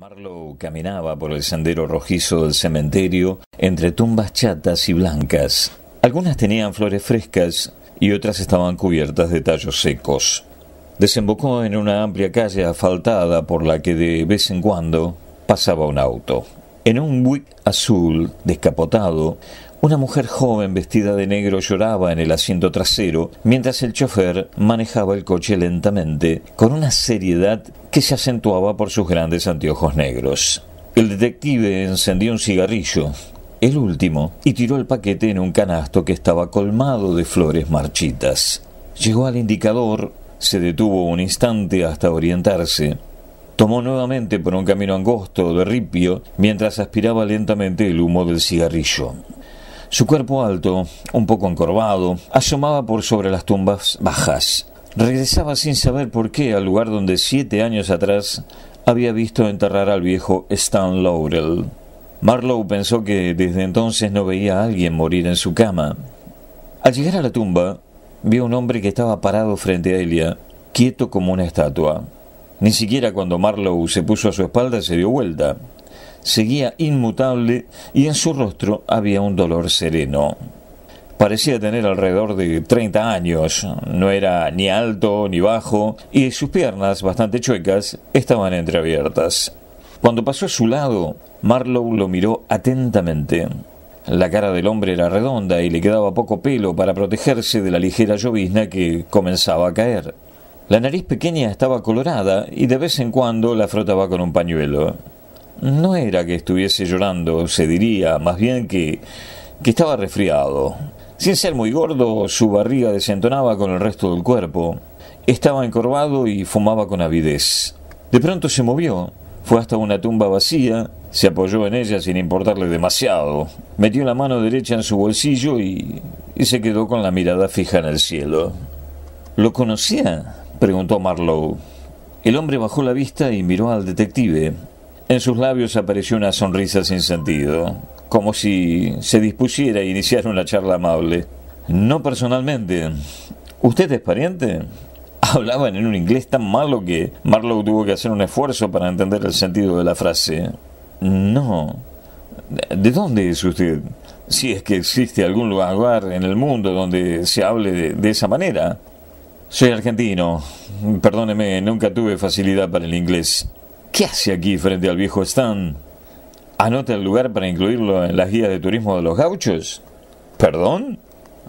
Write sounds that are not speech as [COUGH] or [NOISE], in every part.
Marlowe caminaba por el sendero rojizo del cementerio entre tumbas chatas y blancas. Algunas tenían flores frescas y otras estaban cubiertas de tallos secos. Desembocó en una amplia calle asfaltada por la que de vez en cuando pasaba un auto. En un buick azul descapotado, una mujer joven vestida de negro lloraba en el asiento trasero mientras el chofer manejaba el coche lentamente, con una seriedad que se acentuaba por sus grandes anteojos negros. El detective encendió un cigarrillo, el último, y tiró el paquete en un canasto que estaba colmado de flores marchitas. Llegó al indicador, se detuvo un instante hasta orientarse, tomó nuevamente por un camino angosto de ripio mientras aspiraba lentamente el humo del cigarrillo. Su cuerpo alto, un poco encorvado, asomaba por sobre las tumbas bajas. Regresaba sin saber por qué al lugar donde siete años atrás había visto enterrar al viejo Stan Laurel. Marlowe pensó que desde entonces no veía a alguien morir en su cama. Al llegar a la tumba, vio un hombre que estaba parado frente a ella, quieto como una estatua. Ni siquiera cuando Marlowe se puso a su espalda se dio vuelta seguía inmutable y en su rostro había un dolor sereno. Parecía tener alrededor de 30 años, no era ni alto ni bajo, y sus piernas, bastante chuecas, estaban entreabiertas. Cuando pasó a su lado, Marlowe lo miró atentamente. La cara del hombre era redonda y le quedaba poco pelo para protegerse de la ligera llovizna que comenzaba a caer. La nariz pequeña estaba colorada y de vez en cuando la frotaba con un pañuelo. No era que estuviese llorando, se diría, más bien que, que estaba resfriado. Sin ser muy gordo, su barriga desentonaba con el resto del cuerpo. Estaba encorvado y fumaba con avidez. De pronto se movió, fue hasta una tumba vacía, se apoyó en ella sin importarle demasiado, metió la mano derecha en su bolsillo y, y se quedó con la mirada fija en el cielo. ¿Lo conocía? preguntó Marlowe. El hombre bajó la vista y miró al detective. En sus labios apareció una sonrisa sin sentido, como si se dispusiera a iniciar una charla amable. No personalmente. ¿Usted es pariente? [LAUGHS] Hablaban en un inglés tan malo que Marlowe tuvo que hacer un esfuerzo para entender el sentido de la frase. No. ¿De dónde es usted? Si es que existe algún lugar en el mundo donde se hable de, de esa manera. Soy argentino. Perdóneme, nunca tuve facilidad para el inglés. ¿Qué hace aquí frente al viejo Stan? ¿Anota el lugar para incluirlo en las guías de turismo de los gauchos? ¿Perdón?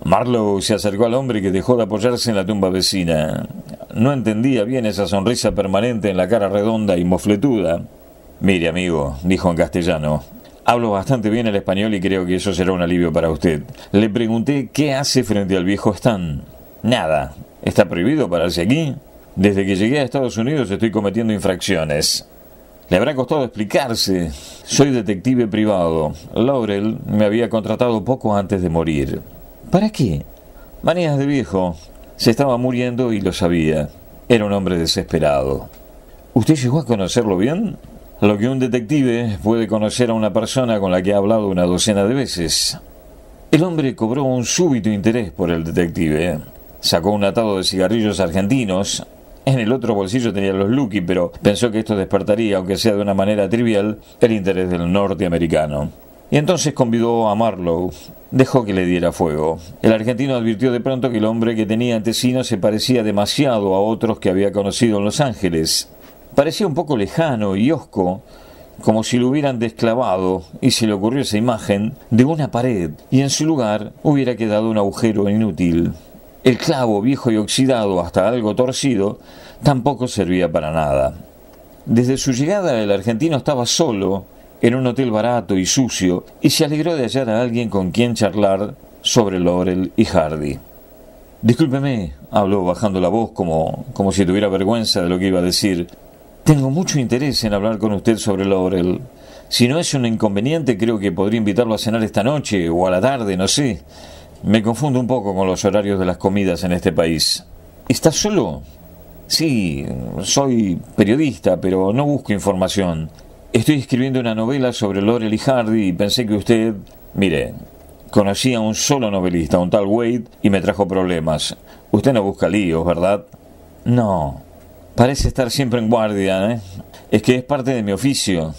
Marlowe se acercó al hombre que dejó de apoyarse en la tumba vecina. No entendía bien esa sonrisa permanente en la cara redonda y mofletuda. Mire, amigo, dijo en castellano, hablo bastante bien el español y creo que eso será un alivio para usted. Le pregunté qué hace frente al viejo Stan. Nada. ¿Está prohibido pararse aquí? Desde que llegué a Estados Unidos estoy cometiendo infracciones. Le habrá costado explicarse. Soy detective privado. Laurel me había contratado poco antes de morir. ¿Para qué? Manías de viejo. Se estaba muriendo y lo sabía. Era un hombre desesperado. ¿Usted llegó a conocerlo bien? Lo que un detective puede conocer a una persona con la que ha hablado una docena de veces. El hombre cobró un súbito interés por el detective. Sacó un atado de cigarrillos argentinos, en el otro bolsillo tenía los Lucky, pero pensó que esto despertaría, aunque sea de una manera trivial, el interés del norteamericano. Y entonces convidó a Marlowe. Dejó que le diera fuego. El argentino advirtió de pronto que el hombre que tenía ante sí no se parecía demasiado a otros que había conocido en Los Ángeles. Parecía un poco lejano y hosco, como si lo hubieran desclavado y se le ocurrió esa imagen de una pared y en su lugar hubiera quedado un agujero inútil. El clavo viejo y oxidado, hasta algo torcido, tampoco servía para nada. Desde su llegada el argentino estaba solo, en un hotel barato y sucio, y se alegró de hallar a alguien con quien charlar sobre Laurel y Hardy. Discúlpeme, habló bajando la voz como, como si tuviera vergüenza de lo que iba a decir. Tengo mucho interés en hablar con usted sobre Laurel. Si no es un inconveniente, creo que podría invitarlo a cenar esta noche o a la tarde, no sé. Me confundo un poco con los horarios de las comidas en este país. ¿Estás solo? Sí, soy periodista, pero no busco información. Estoy escribiendo una novela sobre Laurel y Hardy y pensé que usted... Mire, conocí a un solo novelista, un tal Wade, y me trajo problemas. Usted no busca líos, ¿verdad? No. Parece estar siempre en guardia, ¿eh? Es que es parte de mi oficio.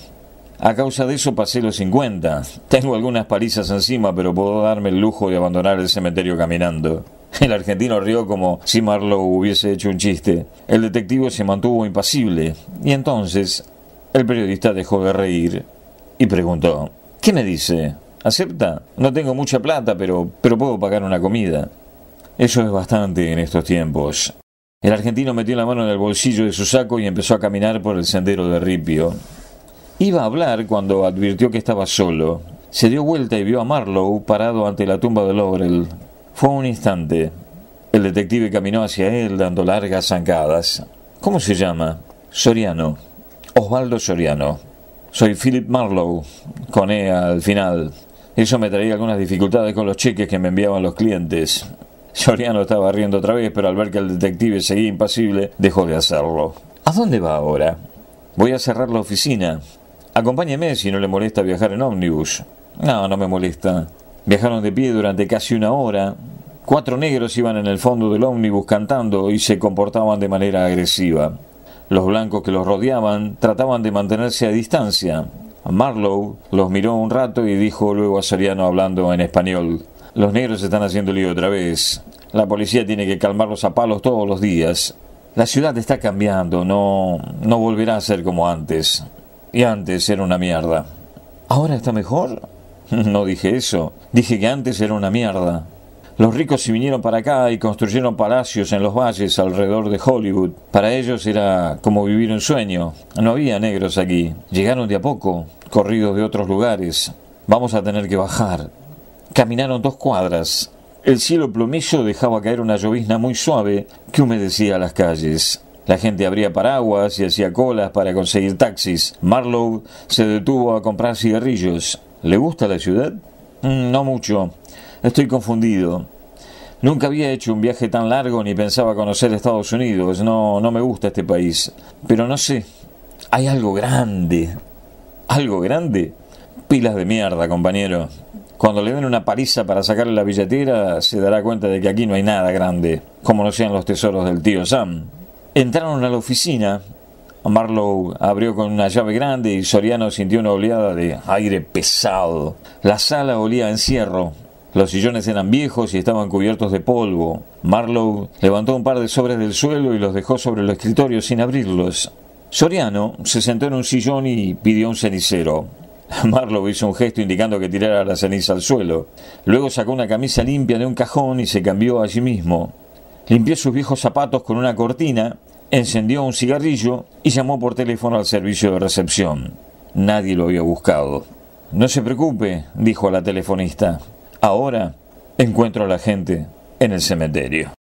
A causa de eso pasé los 50. Tengo algunas palizas encima, pero puedo darme el lujo de abandonar el cementerio caminando. El argentino rió como si Marlowe hubiese hecho un chiste. El detective se mantuvo impasible. Y entonces el periodista dejó de reír y preguntó, ¿qué me dice? ¿Acepta? No tengo mucha plata, pero, pero puedo pagar una comida. Eso es bastante en estos tiempos. El argentino metió la mano en el bolsillo de su saco y empezó a caminar por el sendero de ripio. Iba a hablar cuando advirtió que estaba solo. Se dio vuelta y vio a Marlowe parado ante la tumba de Laurel. Fue un instante. El detective caminó hacia él dando largas zancadas. ¿Cómo se llama? Soriano. Osvaldo Soriano. Soy Philip Marlowe, con E al final. Eso me traía algunas dificultades con los cheques que me enviaban los clientes. Soriano estaba riendo otra vez, pero al ver que el detective seguía impasible, dejó de hacerlo. ¿A dónde va ahora? Voy a cerrar la oficina. Acompáñeme si no le molesta viajar en ómnibus. No, no me molesta. Viajaron de pie durante casi una hora. Cuatro negros iban en el fondo del ómnibus cantando y se comportaban de manera agresiva. Los blancos que los rodeaban trataban de mantenerse a distancia. Marlowe los miró un rato y dijo luego a Soriano hablando en español: Los negros están haciendo lío otra vez. La policía tiene que calmarlos a palos todos los días. La ciudad está cambiando, no, no volverá a ser como antes. Y antes era una mierda. ¿Ahora está mejor? [LAUGHS] No dije eso. Dije que antes era una mierda. Los ricos se vinieron para acá y construyeron palacios en los valles alrededor de Hollywood. Para ellos era como vivir un sueño. No había negros aquí. Llegaron de a poco, corridos de otros lugares. Vamos a tener que bajar. Caminaron dos cuadras. El cielo plomizo dejaba caer una llovizna muy suave que humedecía las calles. La gente abría paraguas y hacía colas para conseguir taxis. Marlowe se detuvo a comprar cigarrillos. ¿Le gusta la ciudad? Mm, no mucho. Estoy confundido. Nunca había hecho un viaje tan largo ni pensaba conocer Estados Unidos. No, no me gusta este país. Pero no sé. Hay algo grande. ¿Algo grande? Pilas de mierda, compañero. Cuando le den una paliza para sacarle la billetera, se dará cuenta de que aquí no hay nada grande, como no sean los tesoros del tío Sam. Entraron a la oficina. Marlowe abrió con una llave grande y Soriano sintió una oleada de aire pesado. La sala olía a encierro. Los sillones eran viejos y estaban cubiertos de polvo. Marlowe levantó un par de sobres del suelo y los dejó sobre el escritorio sin abrirlos. Soriano se sentó en un sillón y pidió un cenicero. Marlowe hizo un gesto indicando que tirara la ceniza al suelo. Luego sacó una camisa limpia de un cajón y se cambió allí mismo. Limpió sus viejos zapatos con una cortina, encendió un cigarrillo y llamó por teléfono al servicio de recepción. Nadie lo había buscado. No se preocupe, dijo a la telefonista. Ahora encuentro a la gente en el cementerio.